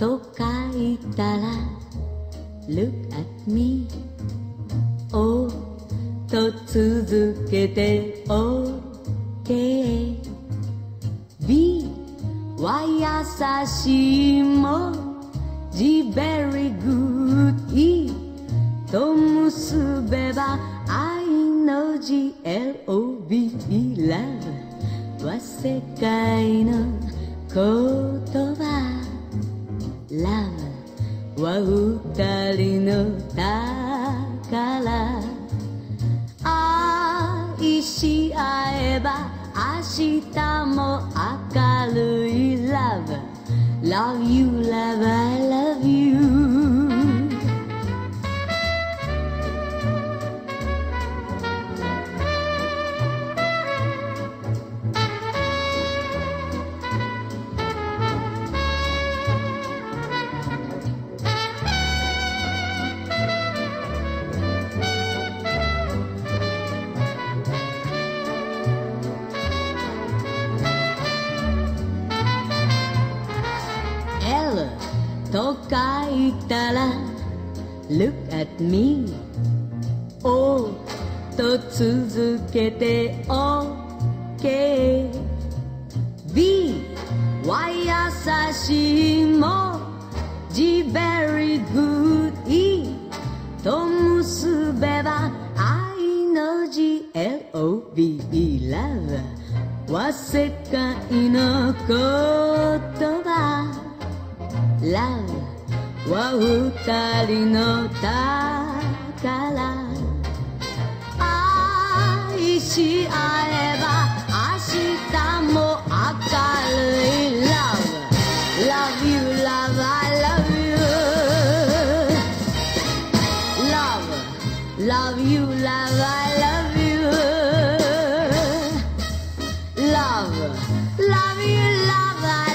と書いたら Look at me おと続けて OK B は優しい文字 Very good E と結べば愛の字 LOVE Love は世界の言葉は二人の宝愛し合えば明日も明るい Love Love you, love, と書いたら「Look at me」「O」と続けて「OK」「B」は優しい文字「Very good」「E」と結べば愛の字 LOVE Love は世界の言葉 love は二人の宝愛し合えば明日も明るい Love Love you, love, I love you Love, love you, love, I love you Love, love you, love, I